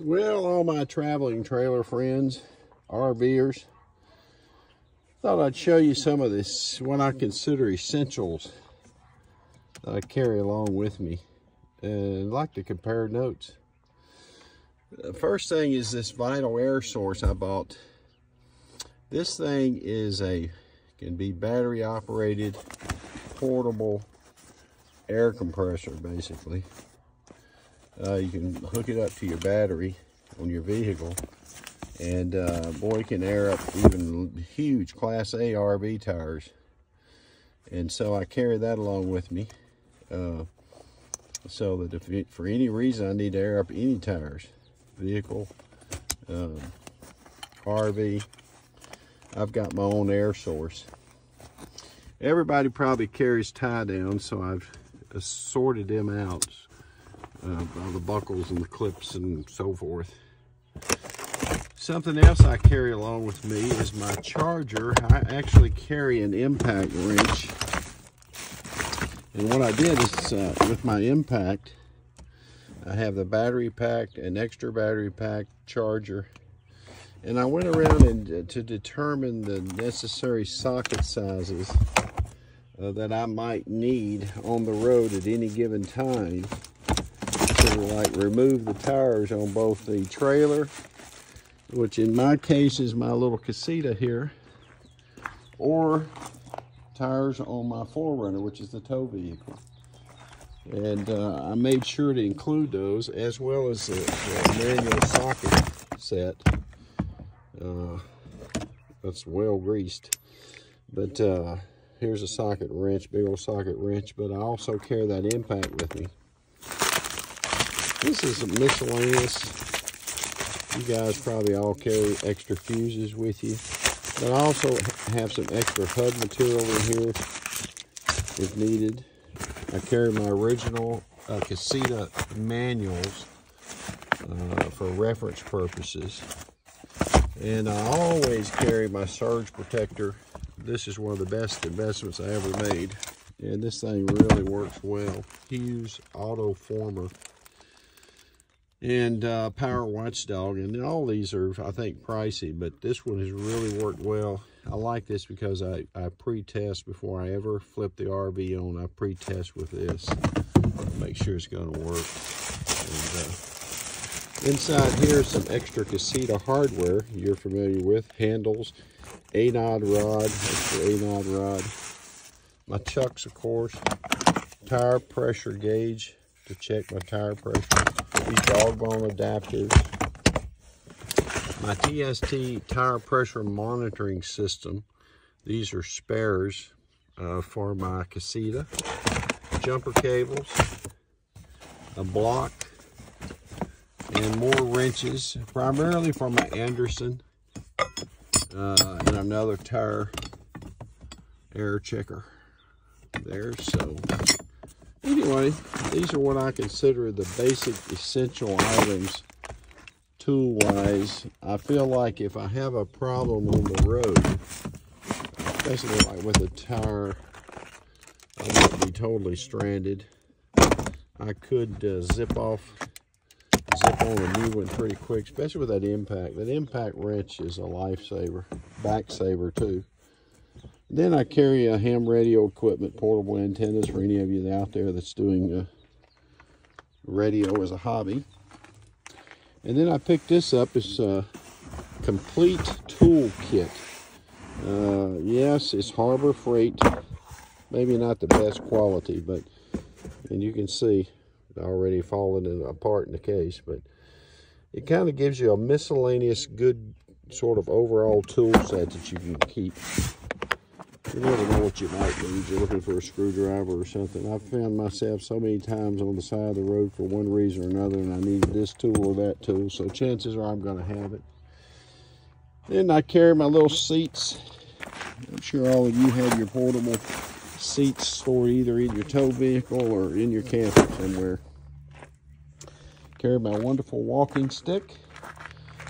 Well, all my traveling trailer friends, RVers, thought I'd show you some of this, what I consider essentials that I carry along with me. And I'd like to compare notes. The first thing is this vital air source I bought. This thing is a, can be battery operated, portable air compressor basically. Uh, you can hook it up to your battery on your vehicle and uh, boy can air up even huge class A RV tires. And so I carry that along with me. Uh, so that if it, for any reason I need to air up any tires vehicle um, RV I've got my own air source. Everybody probably carries tie down so I've sorted them out uh, all the buckles and the clips and so forth. Something else I carry along with me is my charger. I actually carry an impact wrench. And what I did is uh, with my impact, I have the battery pack, an extra battery pack charger. And I went around and uh, to determine the necessary socket sizes uh, that I might need on the road at any given time to like remove the tires on both the trailer, which in my case is my little casita here, or tires on my 4Runner, which is the tow vehicle. And uh, I made sure to include those as well as the, manual socket set. Uh, that's well greased. But uh, here's a socket wrench, big old socket wrench. But I also carry that impact with me. This is miscellaneous. You guys probably all carry extra fuses with you. But I also have some extra HUD material in here if needed. I carry my original uh, Casita manuals uh, for reference purposes. And I always carry my surge protector. This is one of the best investments I ever made. And this thing really works well. Hughes Autoformer and uh, Power Watchdog. And all these are, I think, pricey, but this one has really worked well. I like this because I, I pre-test before I ever flip the RV on. I pre-test with this. Make sure it's going to work. And, uh, inside here, some extra Casita hardware you're familiar with. Handles, anode rod, extra anode rod. My chucks, of course. Tire pressure gauge to check my tire pressure these dog bone adapters. My TST tire pressure monitoring system. These are spares uh, for my Casita. Jumper cables, a block, and more wrenches, primarily for my Anderson, uh, and another tire air checker there. So Anyway, these are what I consider the basic essential items tool-wise. I feel like if I have a problem on the road, especially like with a tire, I won't be totally stranded. I could uh, zip off, zip on a new one pretty quick, especially with that impact. That impact wrench is a lifesaver, back saver too. Then I carry a ham radio equipment, portable antennas for any of you out there that's doing uh, radio as a hobby. And then I picked this up. It's a complete tool kit. Uh, yes, it's Harbor Freight. Maybe not the best quality, but and you can see already falling apart in the case, but it kind of gives you a miscellaneous good sort of overall tool set that you can keep you never know what you might need. You're looking for a screwdriver or something. I've found myself so many times on the side of the road for one reason or another, and I needed this tool or that tool, so chances are I'm going to have it. Then I carry my little seats. I'm sure all of you have your portable seats stored either in your tow vehicle or in your camper somewhere. Carry my wonderful walking stick,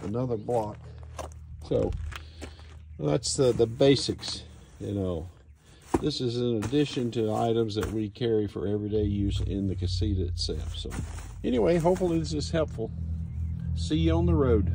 another block. So that's the, the basics you know, this is in addition to items that we carry for everyday use in the casita itself. So anyway, hopefully this is helpful. See you on the road.